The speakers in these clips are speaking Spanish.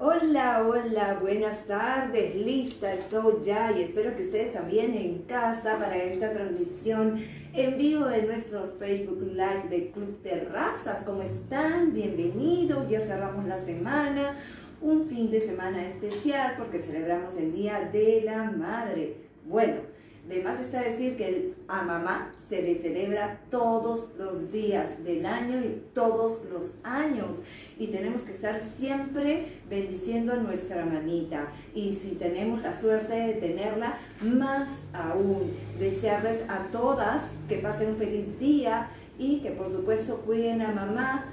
Hola, hola, buenas tardes, lista estoy ya y espero que ustedes también en casa para esta transmisión en vivo de nuestro Facebook Live de Club Terrazas. ¿Cómo están? Bienvenidos, ya cerramos la semana, un fin de semana especial porque celebramos el Día de la Madre. Bueno, de más está decir que a mamá se le celebra todos los días del año y todos los años. Y tenemos que estar siempre bendiciendo a nuestra mamita. Y si tenemos la suerte de tenerla, más aún. Desearles a todas que pasen un feliz día y que por supuesto cuiden a mamá.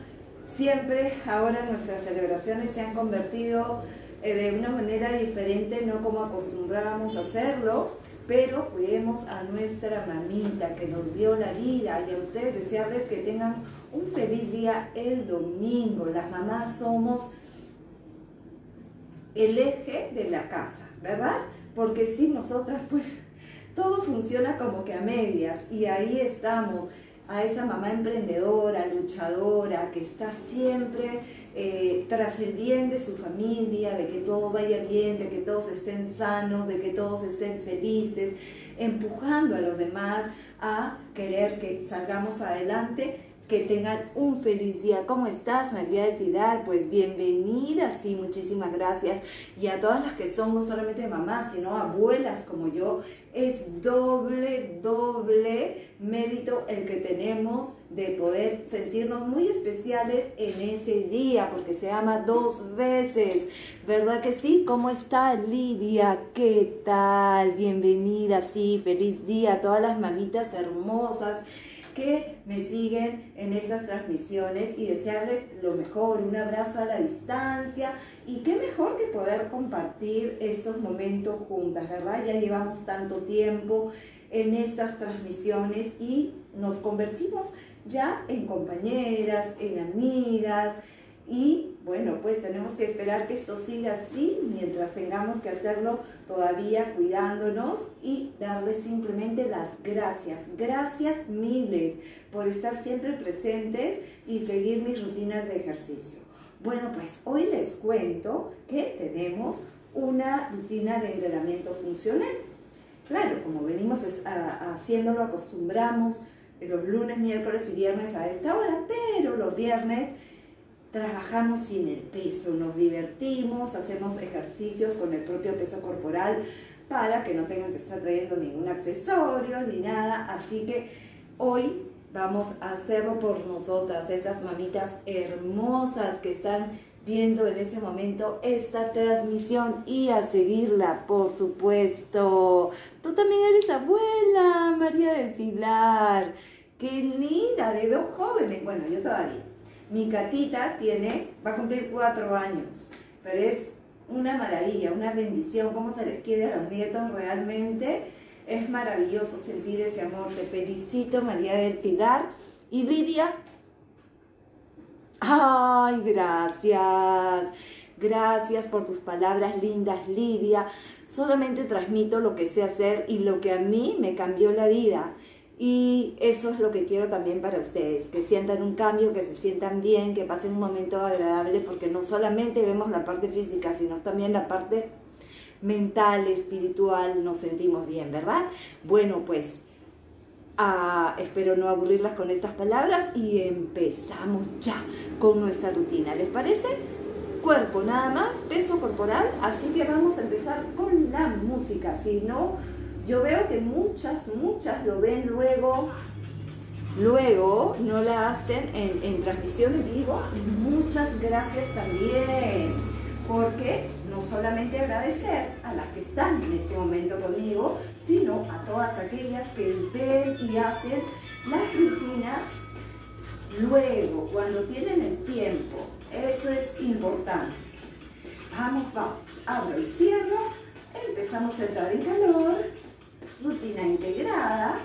Siempre ahora nuestras celebraciones se han convertido eh, de una manera diferente, no como acostumbrábamos a hacerlo pero cuidemos a nuestra mamita que nos dio la vida y a ustedes desearles que tengan un feliz día el domingo. Las mamás somos el eje de la casa, ¿verdad? Porque si nosotras pues todo funciona como que a medias y ahí estamos a esa mamá emprendedora, luchadora, que está siempre eh, tras el bien de su familia, de que todo vaya bien, de que todos estén sanos, de que todos estén felices, empujando a los demás a querer que salgamos adelante que tengan un feliz día. ¿Cómo estás, María del Pilar? Pues bienvenida, sí, muchísimas gracias. Y a todas las que son no solamente mamás, sino abuelas como yo, es doble, doble mérito el que tenemos de poder sentirnos muy especiales en ese día, porque se ama dos veces. ¿Verdad que sí? ¿Cómo está Lidia? ¿Qué tal? Bienvenida, sí, feliz día a todas las mamitas hermosas que me siguen en estas transmisiones y desearles lo mejor, un abrazo a la distancia y qué mejor que poder compartir estos momentos juntas, ¿verdad? Ya llevamos tanto tiempo en estas transmisiones y nos convertimos ya en compañeras, en amigas, y bueno, pues tenemos que esperar que esto siga así mientras tengamos que hacerlo todavía cuidándonos y darles simplemente las gracias. Gracias miles por estar siempre presentes y seguir mis rutinas de ejercicio. Bueno, pues hoy les cuento que tenemos una rutina de entrenamiento funcional. Claro, como venimos haciéndolo, acostumbramos los lunes, miércoles y viernes a esta hora, pero los viernes trabajamos sin el peso, nos divertimos, hacemos ejercicios con el propio peso corporal para que no tengan que estar trayendo ningún accesorio ni nada. Así que hoy vamos a hacerlo por nosotras, esas mamitas hermosas que están viendo en este momento esta transmisión y a seguirla, por supuesto. Tú también eres abuela, María del Pilar. Qué linda, de dos jóvenes. Bueno, yo todavía. Mi catita tiene, va a cumplir cuatro años, pero es una maravilla, una bendición, cómo se les quiere a los nietos realmente. Es maravilloso sentir ese amor. Te felicito, María del Pilar. Y Lidia. Ay, gracias. Gracias por tus palabras lindas, Lidia. Solamente transmito lo que sé hacer y lo que a mí me cambió la vida. Y eso es lo que quiero también para ustedes, que sientan un cambio, que se sientan bien, que pasen un momento agradable, porque no solamente vemos la parte física, sino también la parte mental, espiritual, nos sentimos bien, ¿verdad? Bueno, pues ah, espero no aburrirlas con estas palabras y empezamos ya con nuestra rutina. ¿Les parece? Cuerpo nada más, peso corporal, así que vamos a empezar con la música, si no yo veo que muchas, muchas lo ven luego, luego no la hacen en, en transmisión en vivo. Muchas gracias también, porque no solamente agradecer a las que están en este momento conmigo, sino a todas aquellas que ven y hacen las rutinas luego, cuando tienen el tiempo. Eso es importante. Vamos, vamos. Abro y cierro. Empezamos a entrar en calor rutina integrada,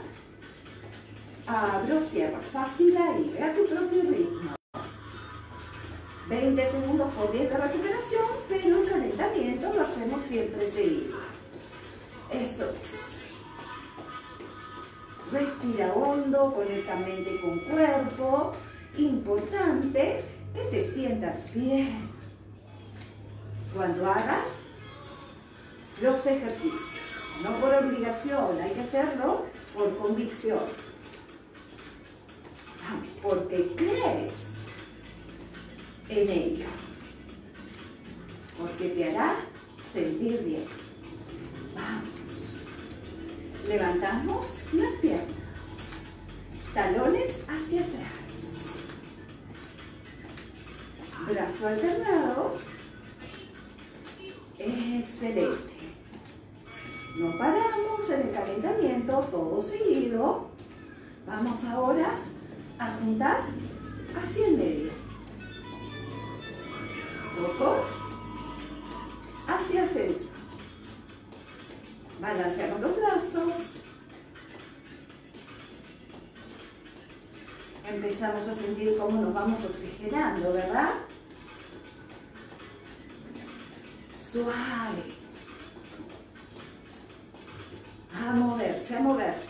abro, cierro, fácil ahí, ve a tu propio ritmo. 20 segundos por 10 de recuperación, pero el calentamiento lo hacemos siempre seguido. Eso es. Respira hondo, conecta mente con cuerpo. Importante que te sientas bien. Cuando hagas los ejercicios. No por obligación, hay que hacerlo por convicción. Porque crees en ello. Porque te hará sentir bien. Vamos. Levantamos las piernas. Talones hacia atrás. Brazo alternado. Excelente. No paramos en el calentamiento, todo seguido. Vamos ahora a juntar hacia el medio. Toco hacia centro. Balanceamos los brazos. Empezamos a sentir cómo nos vamos oxigenando, ¿verdad? Suave. Moverse, a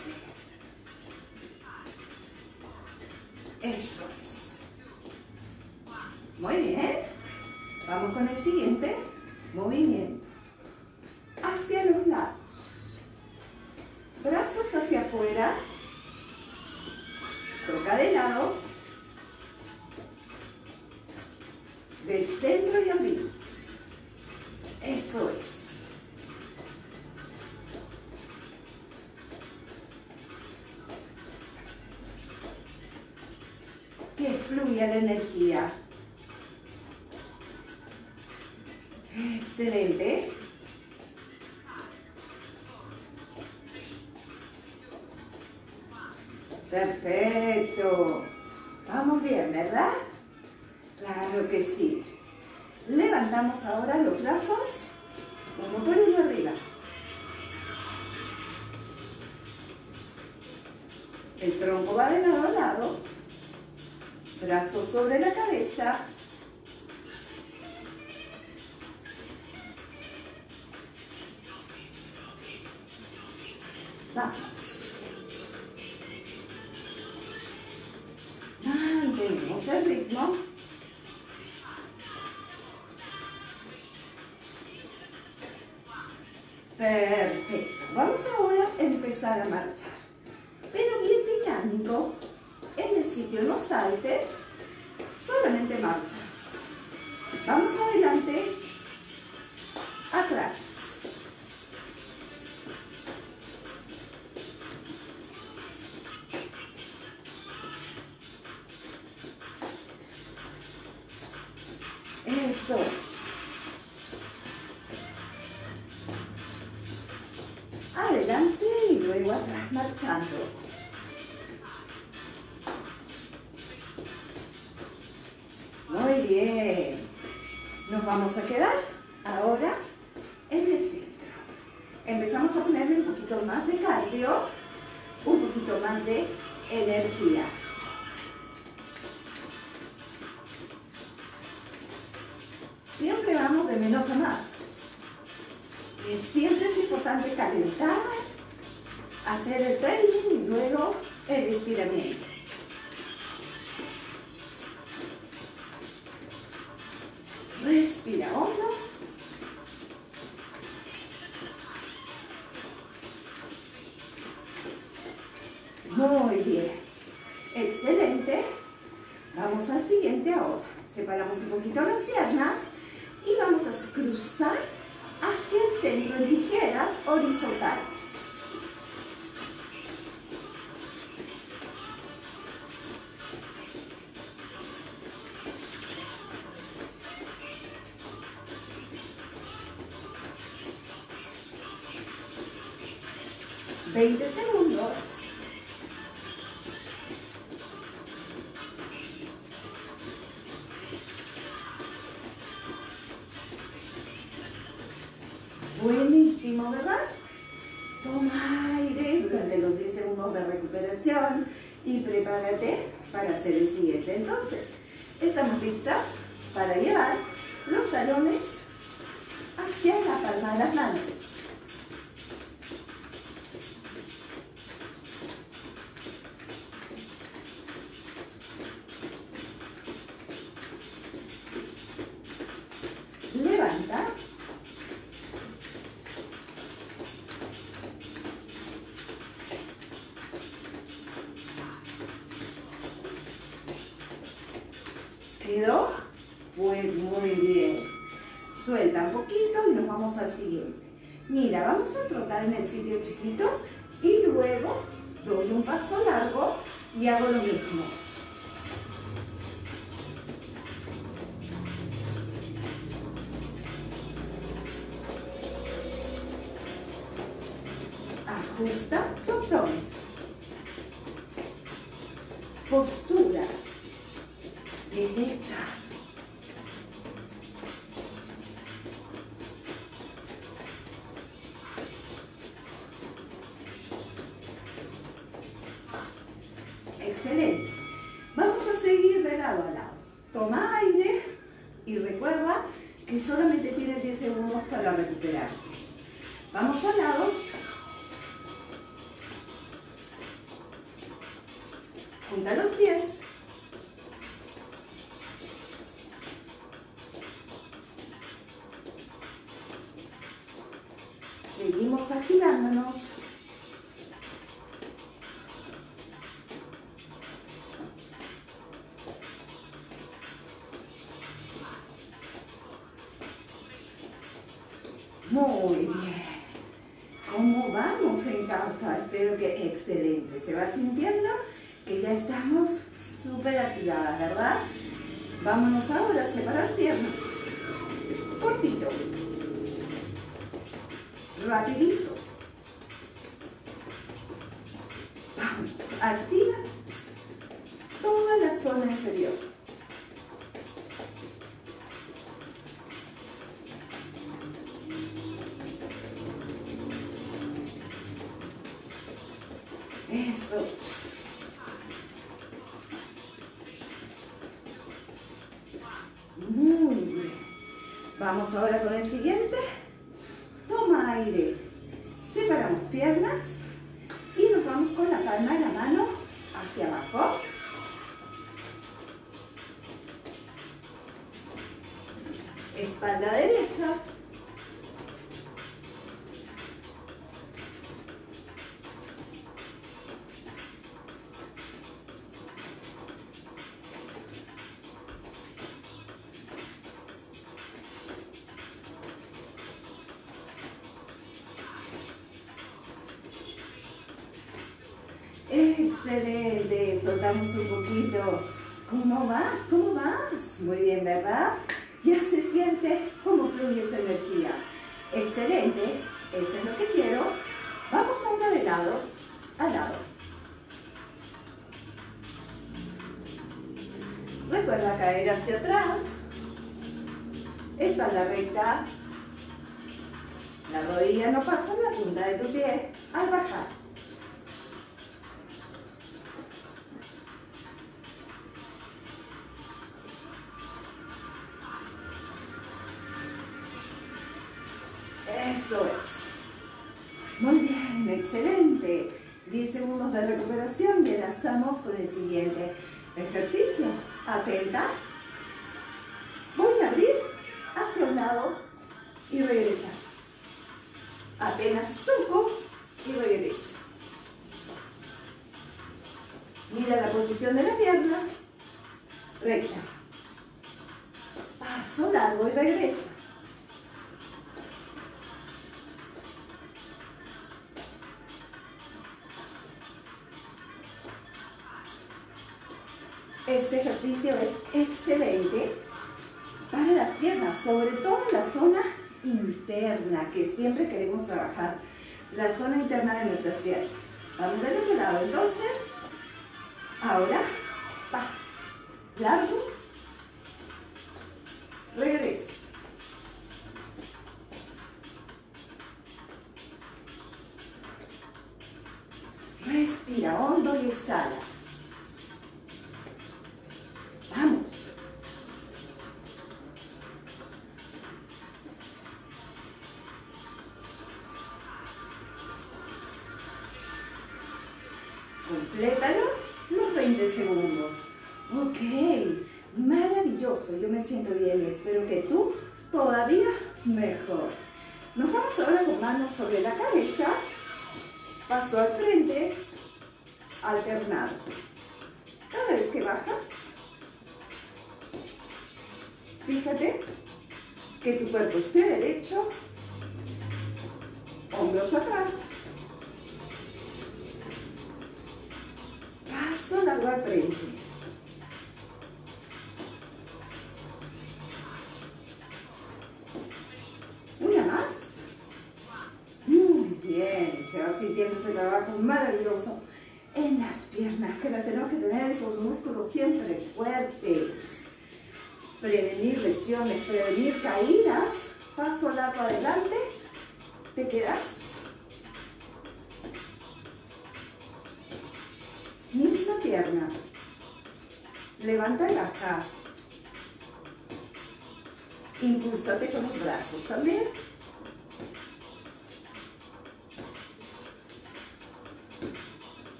Perfecto. Vamos bien, ¿verdad? Claro que sí. Levantamos ahora los brazos, uno por uno arriba. El tronco va de lado a lado. Brazos sobre la cabeza. Eso es. Adelante y luego atrás marchando. Bien. Excelente. Vamos al siguiente ahora. Separamos un poquito las piernas hacia la palma de las manos. Excelente. Vamos a seguir de lado a lado. Toma aire y recuerda que solamente tienes 10 segundos para recuperar. Vamos al lado. Rapidito. Vamos, activa toda la zona inferior. Eso. Muy bien. Vamos ahora con el siguiente. Excelente, soltamos un poquito. ¿Cómo vas? ¿Cómo vas? Muy bien, ¿verdad? Ya se siente cómo fluye esa energía. Excelente, eso es lo que quiero. Vamos ahora de lado a lado. Recuerda caer hacia atrás. Espalda recta. La rodilla no pasa la punta de tu pie al bajar. Atenta. Voy a abrir hacia un lado y regresar. Complétalo los 20 segundos. Ok, maravilloso, yo me siento bien espero que tú todavía mejor. Nos vamos ahora con manos sobre la cabeza, paso al frente, alternado. Cada vez que bajas, fíjate que tu cuerpo esté que las tenemos que tener esos músculos siempre fuertes. Prevenir lesiones, prevenir caídas. Paso largo adelante. Te quedas. Misma pierna. Levanta y baja. Impulsate con los brazos también.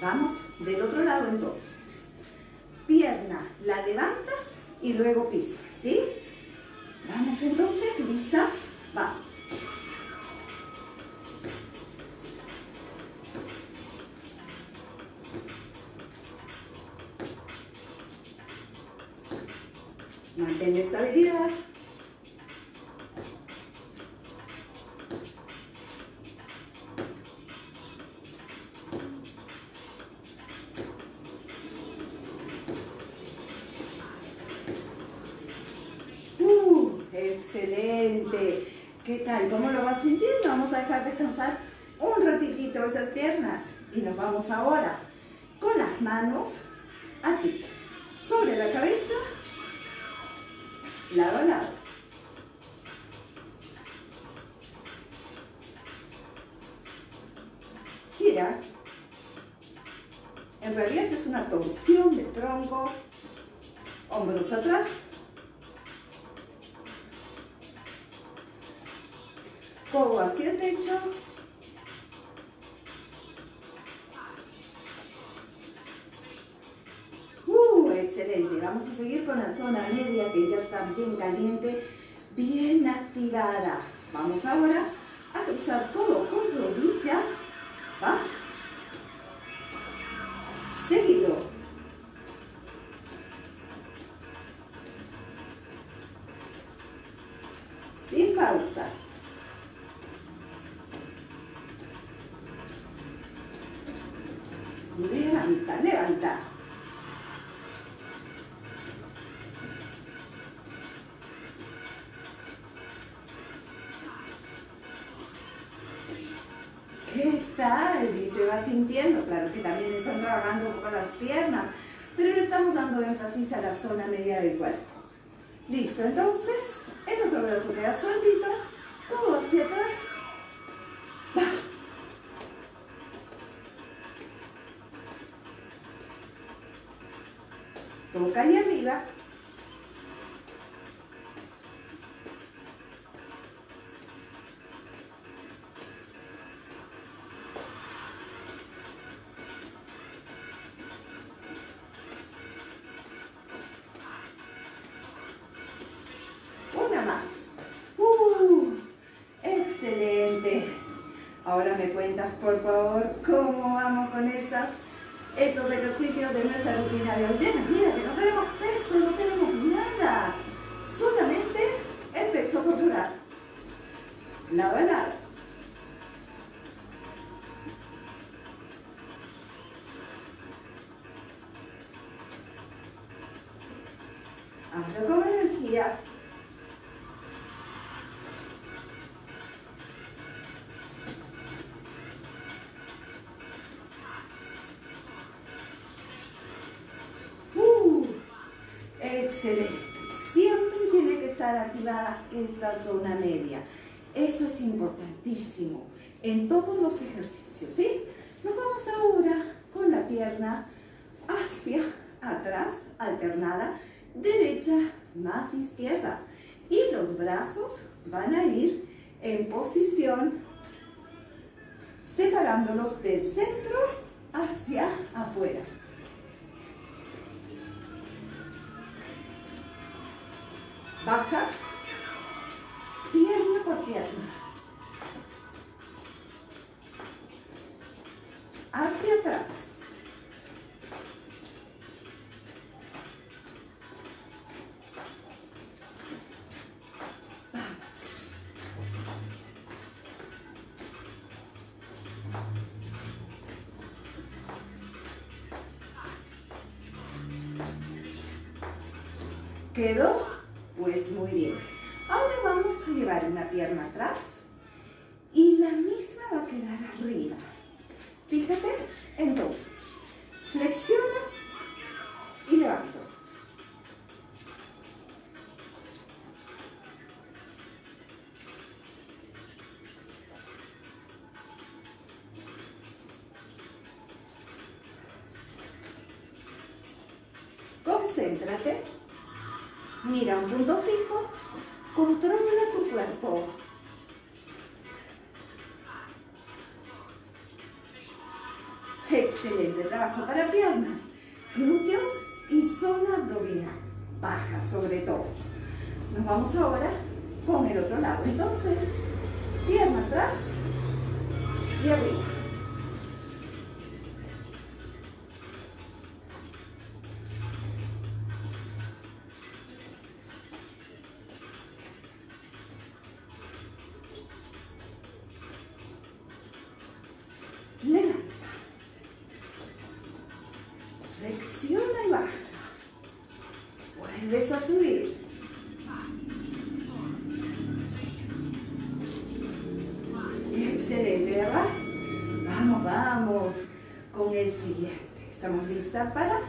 Vamos del otro lado entonces. Pierna, la levantas y luego pisas, ¿sí? Vamos entonces, ¿listas? Va. Mantén estabilidad. ¿Cómo lo vas sintiendo? Vamos a dejar descansar un ratitito esas piernas. Y nos vamos ahora con las manos aquí, sobre la cabeza, lado a lado. Está bien caliente, bien activada. Vamos ahora a cruzar codo con rodilla. ¿Va? Seguido. Dando énfasis a la zona media del cuerpo. Listo, entonces, el otro brazo queda sueltito, cuentas, por favor, cómo vamos con esas estos ejercicios de nuestra rutina de hoy. Mira, Excelente. Siempre tiene que estar activada esta zona media. Eso es importantísimo en todos los ejercicios, ¿sí? Nos vamos ahora con la pierna hacia atrás, alternada, derecha más izquierda. Y los brazos van a ir en posición separándolos del centro hacia afuera. baja, pierna por pierna. Hacia atrás. Quedó pues muy bien. Ahora vamos a llevar una pierna atrás y la misma va a quedar arriba. Fíjate, entonces, flexiona listas para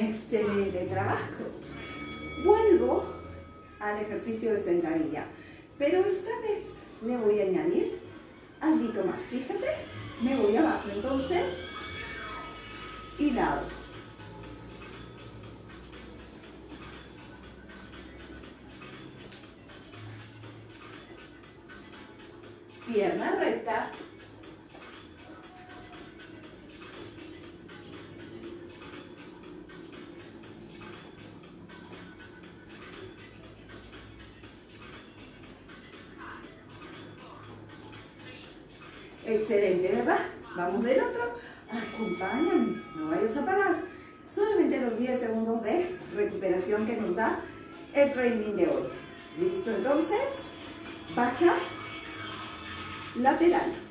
Eh, se le trabajo. Vuelvo al ejercicio de sentadilla, pero esta vez le voy a añadir algo más. Fíjate, me voy abajo entonces y lado. lateral.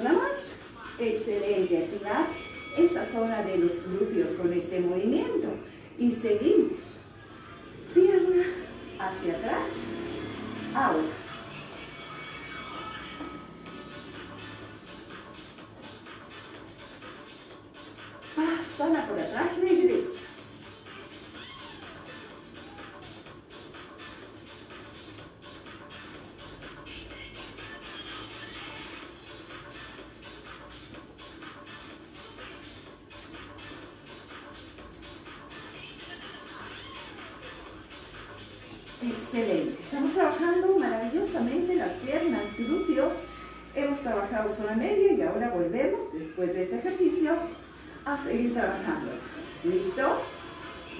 una más. Excelente, activad esa zona de los glúteos con este movimiento. Y seguimos.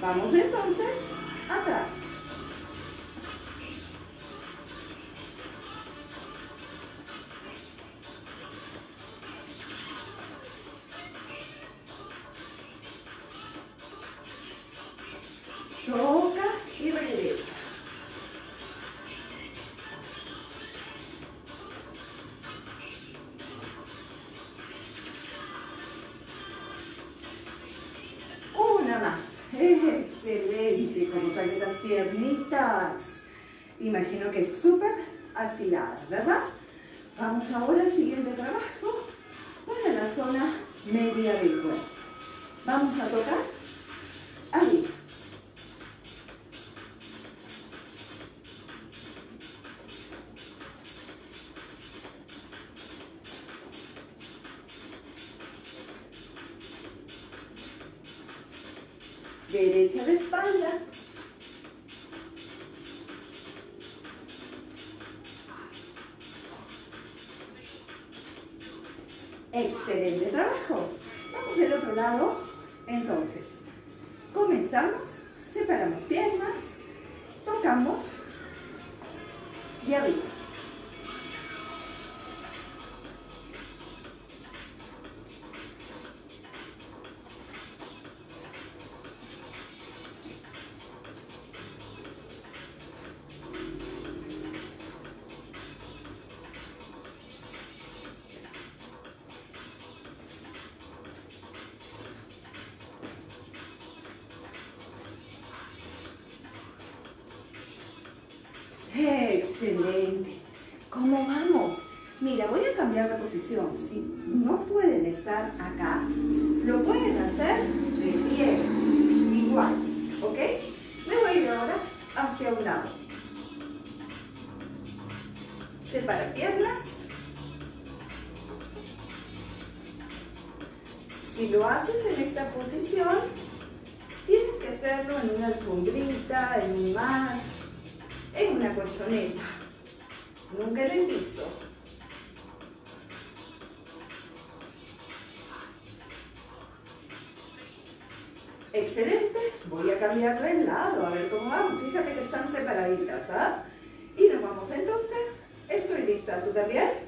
Vamos entonces atrás. Derecha de espalda. Excelente trabajo. Vamos del otro lado. Entonces, comenzamos, tienes que hacerlo en una alfombrita, en un mar, en una colchoneta, nunca en el piso. Excelente, voy a cambiar de lado, a ver cómo vamos. Fíjate que están separaditas, ¿ah? Y nos vamos entonces. Estoy lista, ¿tú también?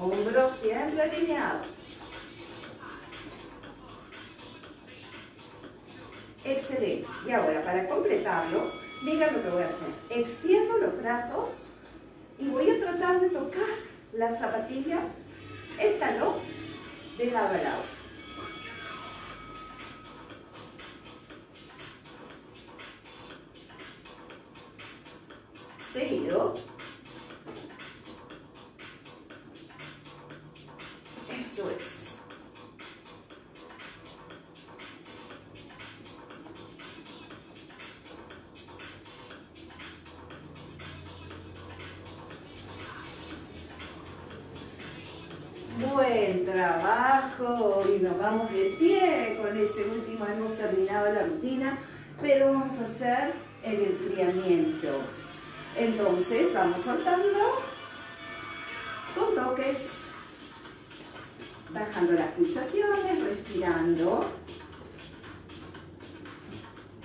Hombros siempre alineados. Excelente. Y ahora, para completarlo, mira lo que voy a hacer. Extiendo los brazos y voy a tratar de tocar la zapatilla, el talón, de lado a lado. Pero vamos a hacer el enfriamiento. Entonces vamos soltando con toques, bajando las pulsaciones, respirando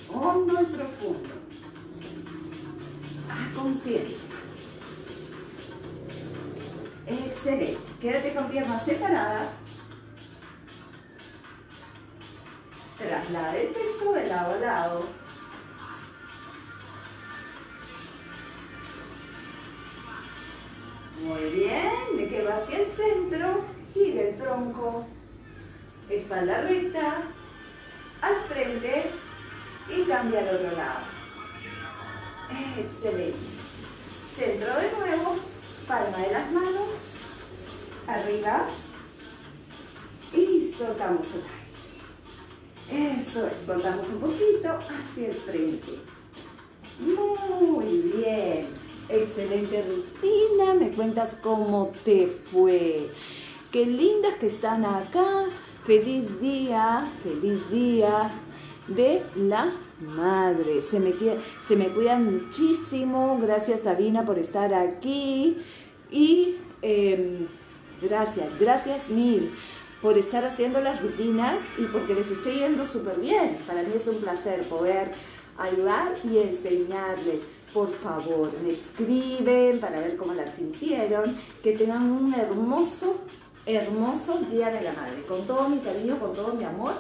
hondo y profundo, a conciencia. Excelente. Quédate con piernas separadas. Traslada el peso de lado a lado. Muy bien. Me quedo hacia el centro. Gira el tronco. Espalda recta. Al frente. Y cambia al otro lado. Excelente. Centro de nuevo. Palma de las manos arriba y soltamos el Eso es, soltamos un poquito hacia el frente. Muy bien, excelente rutina, me cuentas cómo te fue. Qué lindas que están acá. Feliz día, feliz día de la madre. Se me, cuidan muchísimo. Gracias Sabina por estar aquí. Y eh, Gracias, gracias mil por estar haciendo las rutinas y porque les estoy yendo súper bien. Para mí es un placer poder ayudar y enseñarles. Por favor, me escriben para ver cómo la sintieron. Que tengan un hermoso, hermoso Día de la Madre. Con todo mi cariño, con todo mi amor.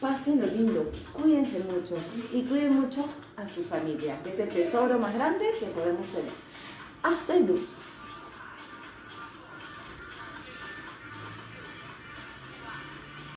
Pasen lo lindo, cuídense mucho y cuiden mucho a su familia, que es el tesoro más grande que podemos tener. Hasta el lunes.